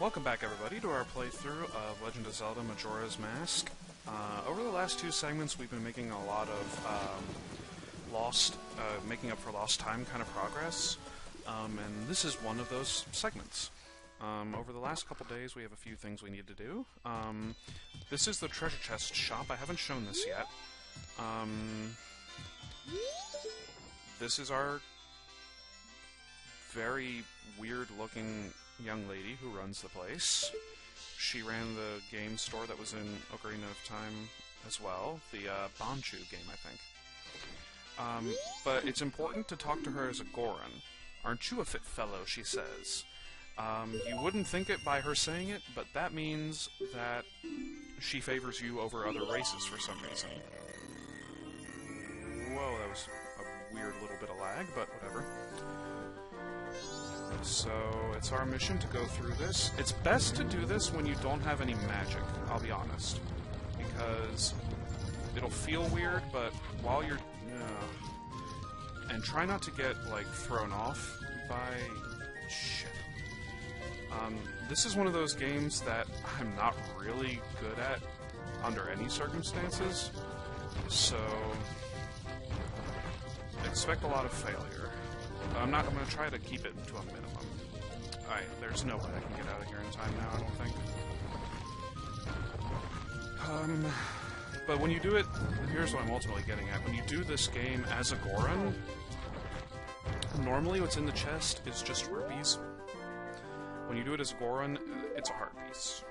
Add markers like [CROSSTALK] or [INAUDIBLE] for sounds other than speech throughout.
Welcome back, everybody, to our playthrough of Legend of Zelda Majora's Mask. Uh, over the last two segments, we've been making a lot of um, lost, uh, making up for lost time kind of progress, um, and this is one of those segments. Um, over the last couple days, we have a few things we need to do. Um, this is the treasure chest shop. I haven't shown this yet. Um, this is our very weird-looking young lady who runs the place. She ran the game store that was in Ocarina of Time as well, the uh, Bombchu game, I think. Um, but it's important to talk to her as a Goron. Aren't you a fit fellow, she says. Um, you wouldn't think it by her saying it, but that means that she favors you over other races for some reason. Whoa, that was a weird little bit of lag, but whatever. So, it's our mission to go through this. It's best to do this when you don't have any magic, I'll be honest. Because it'll feel weird, but while you're... Uh, and try not to get, like, thrown off by... Shit. Um, this is one of those games that I'm not really good at under any circumstances, so expect a lot of failure. I'm not. I'm going to try to keep it to a minimum. Alright, there's no way I can get out of here in time now. I don't think. Um, but when you do it, here's what I'm ultimately getting at. When you do this game as a Goron, normally what's in the chest is just rupees. When you do it as a Goron, it's a heart piece.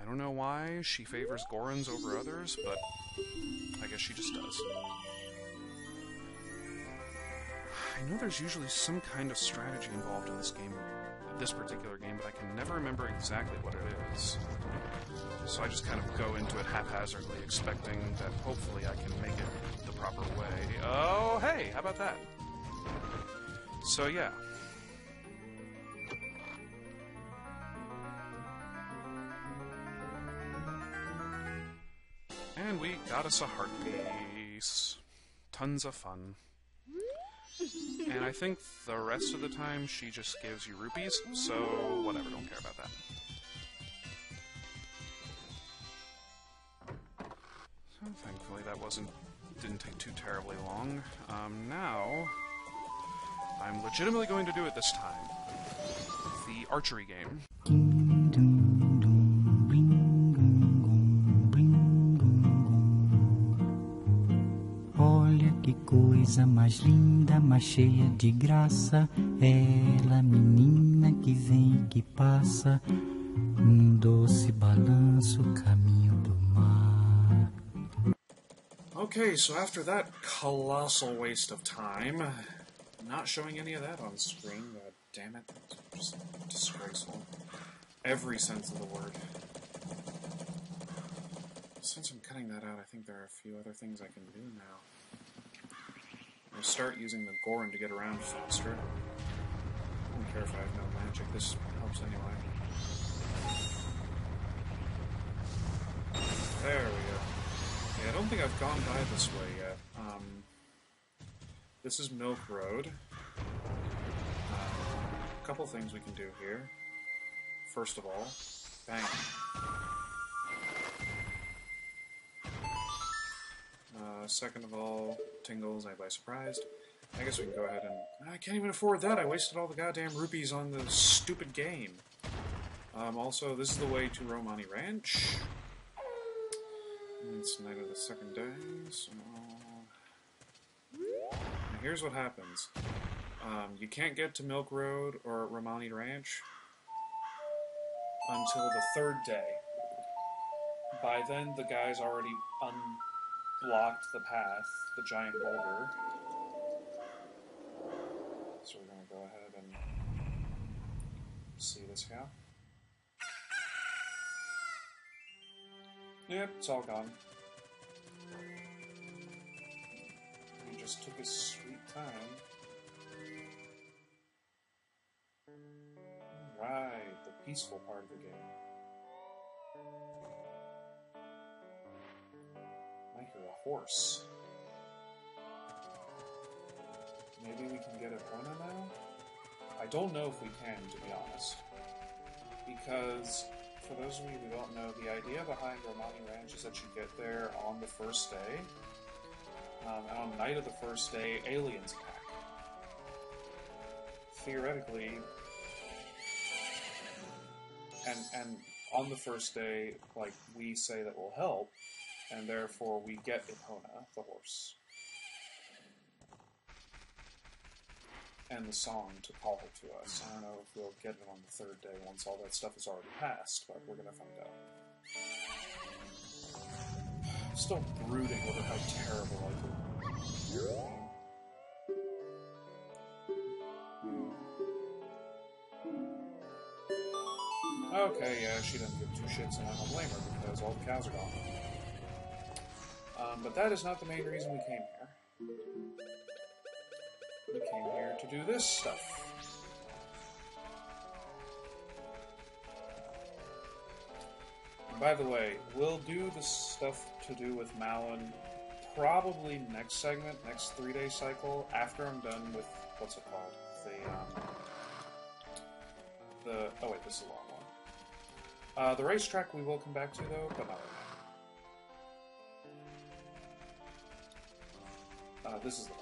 I don't know why she favors Gorons over others, but I guess she just does. I know there's usually some kind of strategy involved in this game, this particular game, but I can never remember exactly what it is. So I just kind of go into it haphazardly, expecting that hopefully I can make it the proper way. Oh, hey, how about that? So yeah. And we got us a heart piece. Tons of fun. And I think the rest of the time she just gives you rupees, so whatever, don't care about that. So thankfully that wasn't didn't take too terribly long. Um, now I'm legitimately going to do it this time. The archery game. Coisa mais linda, mais cheia de graça. Ela, menina que vem e que passa, num doce balanço, caminho do mar. Okay, so after that colossal waste of time, not showing any of that on screen, god damn it, just disgraceful. Every sense of the word. Since I'm cutting that out, I think there are a few other things I can do now. I'll start using the Goron to get around faster. I don't care if I have no magic, this helps anyway. There we go. Yeah, I don't think I've gone by this way yet. Um, this is Milk Road. Um, a couple things we can do here. First of all, bang. Uh, second of all, tingles I by surprised. I guess we can go ahead and... I can't even afford that! I wasted all the goddamn rupees on the stupid game. Um, also, this is the way to Romani Ranch. It's night of the second day, so... Now here's what happens. Um, you can't get to Milk Road or Romani Ranch until the third day. By then, the guy's already unblocked the path, the giant boulder. So we're gonna go ahead and see this guy. Yep, it's all gone. He just took his sweet time. Right, the peaceful part of the game. A horse. Maybe we can get a Epona now? I don't know if we can, to be honest. Because, for those of you who don't know, the idea behind Romani Ranch is that you get there on the first day, um, and on the night of the first day, aliens attack. Theoretically, and and on the first day, like we say that will help, and therefore we get Epona, the horse, and the song to call her to us. I don't know if we'll get it on the third day once all that stuff is already passed, but we're gonna find out. Still brooding over how terrible I did. Okay, yeah, she doesn't give two shits, and I don't blame her because all the cows are gone. Um, but that is not the main reason we came here. We came here to do this stuff. And by the way, we'll do the stuff to do with Malin probably next segment, next three day cycle, after I'm done with what's it called? The um, the oh wait, this is a long one. Uh, the racetrack we will come back to though, but not Uh, this is the one.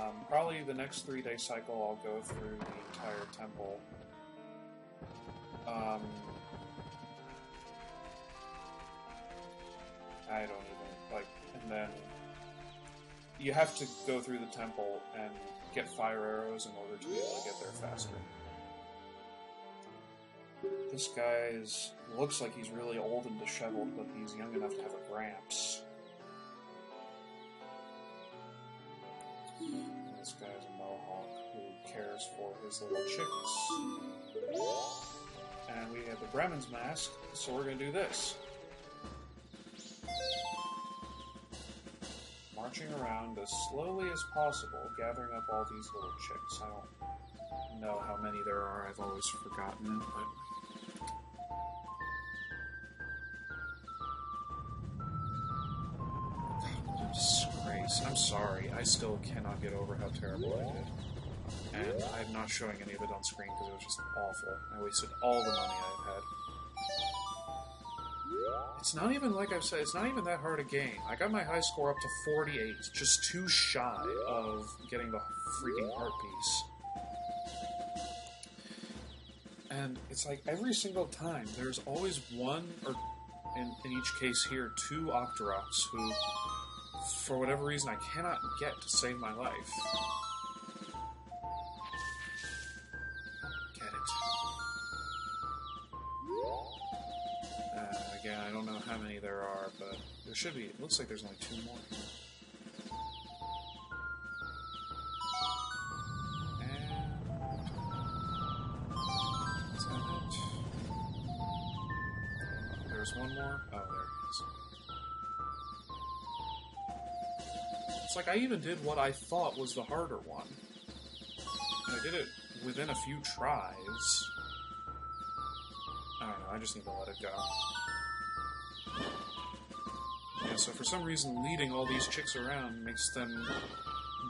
Um, probably the next three day cycle, I'll go through the entire temple. Um, I don't even like, and then you have to go through the temple and get fire arrows in order to be able to get there faster. This guy is looks like he's really old and disheveled, but he's young enough to have a gramps. This guy's a mohawk who cares for his little chicks. And we have the Bremen's mask, so we're gonna do this. Marching around as slowly as possible, gathering up all these little chicks. I don't know how many there are, I've always forgotten it, but. I'm sorry. I still cannot get over how terrible I did. And I'm not showing any of it on screen because it was just awful. I wasted all the money I've had. It's not even like I've said, it's not even that hard a game. I got my high score up to 48, just too shy of getting the freaking heart piece. And it's like every single time, there's always one, or in, in each case here, two Octoroks who, for whatever reason, I cannot get to save my life. Get it. Uh, again, I don't know how many there are, but there should be. It looks like there's only two more. There's one more. Oh, there it is. It's like I even did what I thought was the harder one. I did it within a few tries. I don't know, I just need to let it go. Yeah, so for some reason, leading all these chicks around makes them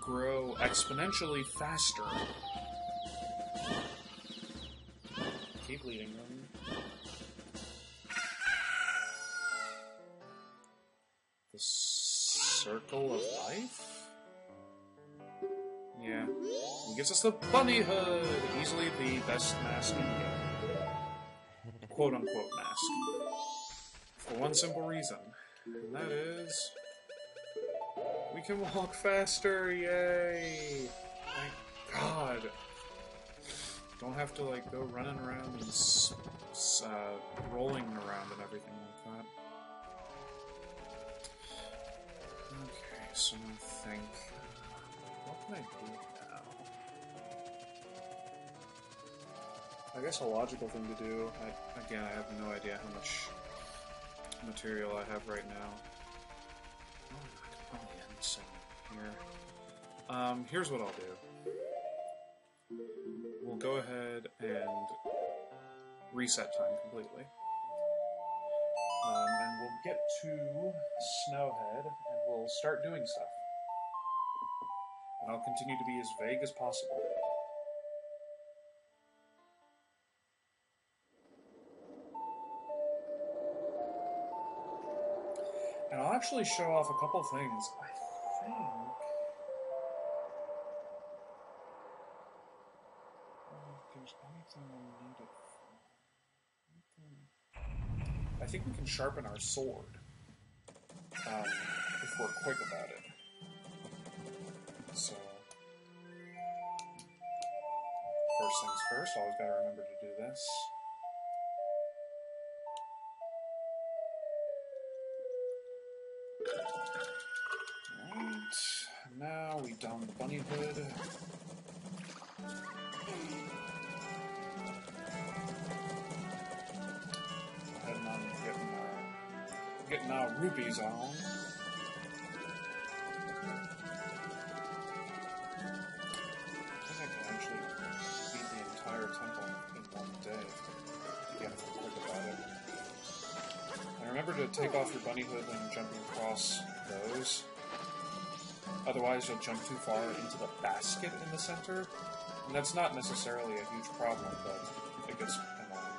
grow exponentially faster. Keep leading them. Circle of life? Yeah. It gives us the bunny hood! Easily the best mask in the game. Quote unquote mask. For one simple reason. And that is. We can walk faster! Yay! Thank God! Don't have to, like, go running around and uh, rolling around and everything like that. Okay, so I think. What can I do now? I guess a logical thing to do. I, again, I have no idea how much material I have right now. Oh, here. Um, here's what I'll do. We'll go ahead and reset time completely. Um, and we'll get to Snowhead will start doing stuff. And I'll continue to be as vague as possible. And I'll actually show off a couple things. I think. Oh, there's anything we need it for. I think we can sharpen our sword. Um, we're quick about it. So. First things first, always gotta remember to do this. Alright, now we don the bunny hood. Heading on getting our, getting our rupees on. Quick about it. And remember to take off your bunny hood when jumping across those. Otherwise, you'll jump too far into the basket in the center. And that's not necessarily a huge problem, but it gets annoying.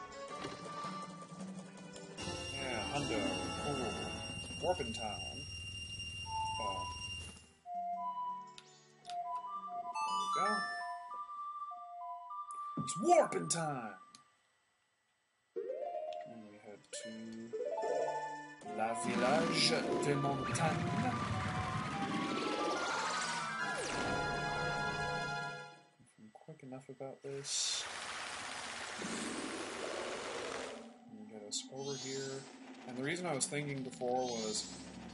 Yeah, Hundo. Ooh. Warpin' Town. Oh. There we go. It's warping time! La Village de Montagne. I'm quick enough about this. And get us over here. And the reason I was thinking before was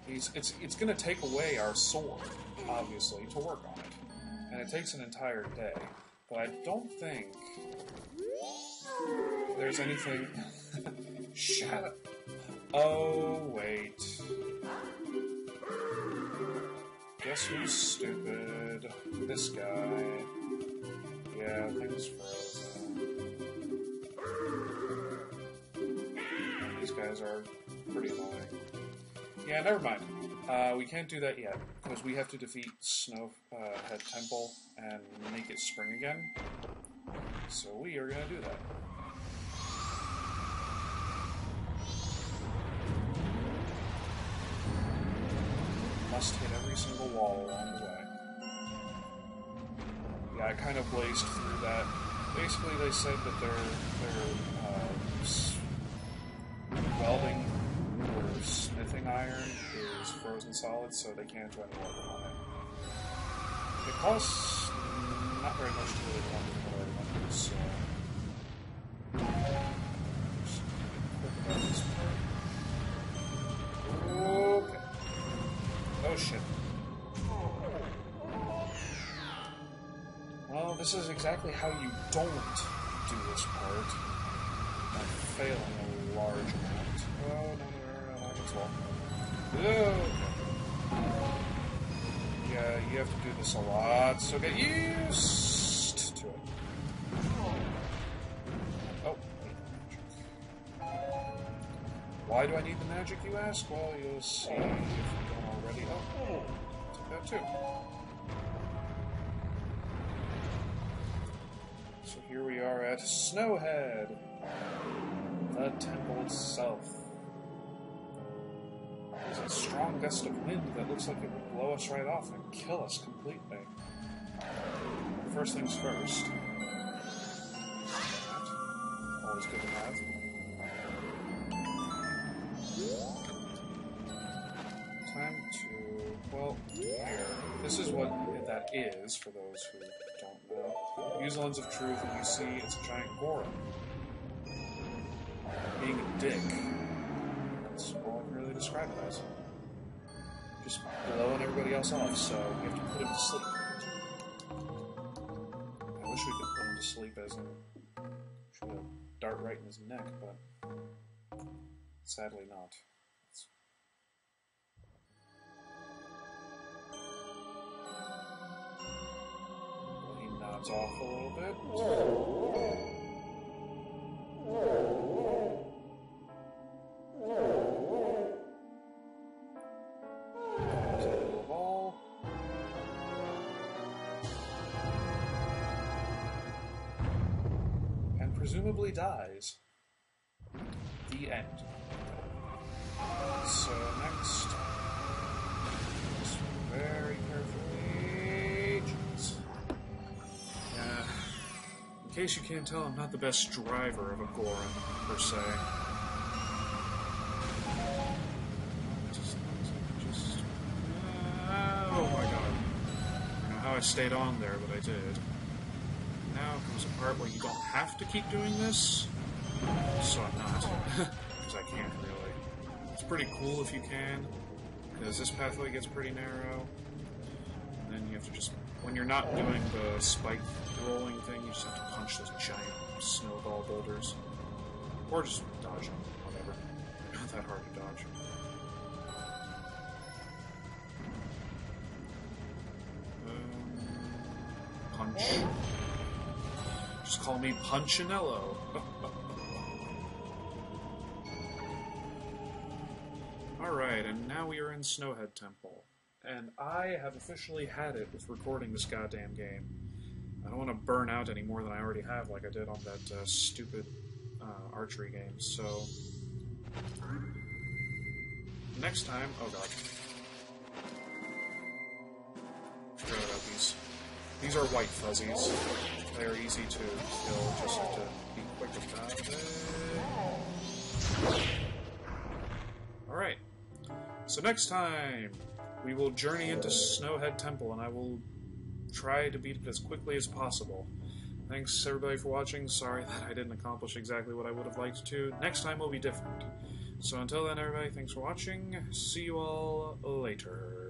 he's it's it's gonna take away our sword, obviously, to work on it. And it takes an entire day. But I don't think there's anything. Shut up. Oh, wait. Guess who's stupid? This guy. Yeah, things frozen. These guys are pretty annoying. Yeah, never mind. Uh, we can't do that yet, because we have to defeat Snowhead Temple and make it spring again. So we are gonna do that. Hit every single wall along the way. Yeah, I kind of blazed through that. Basically, they said that their their uh, welding or smithing iron is frozen solid, so they can't do any work on it. It costs not very much to really to put our so. Well, this is exactly how you don't do this part. By failing a large amount. Oh, no, no, no, no, as well. Okay. Yeah, you have to do this a lot, so get used to it. Oh. Why do I need the magic, you ask? Well, you'll see if you don't already. Oh, oh took that too. So here we are at Snowhead, the temple itself. There's a strong gust of wind that looks like it would blow us right off and kill us completely. First things first. Always good to have. Time to, well, here. This is what that is, for those who don't know. Use Lens of Truth and you see it's a giant Goron. Being a dick. That's all I can really describe it as. Just blowing everybody else off, so we have to put him to sleep. I wish we could put him to sleep as in dart right in his neck, but sadly not. It's- He nods off a little bit. And presumably dies. The end. So next case you can't tell, I'm not the best driver of a Goron, per se. Oh my god. I don't know how I stayed on there, but I did. Now comes a part where you don't have to keep doing this, so I'm not, [LAUGHS] because I can't really. It's pretty cool if you can, because this pathway gets pretty narrow, and then you have to just, when you're not doing the spike rolling thing, you just have to punch those giant snowball boulders, or just dodge them, whatever. Not that hard to dodge. Um, punch. Just call me Punchinello. [LAUGHS] Alright, and now we are in Snowhead Temple. And I have officially had it with recording this goddamn game. I don't want to burn out any more than I already have, like I did on that uh, stupid uh, archery game, so. Next time. Oh god. Forgot about these. These are white fuzzies. They are easy to kill, just have to be quick about it. Alright. So next time, we will journey into Snowhead Temple, and I will try to beat it as quickly as possible. Thanks everybody for watching. Sorry [LAUGHS] that I didn't accomplish exactly what I would have liked to. Next time will be different. So until then, everybody, thanks for watching. See you all later.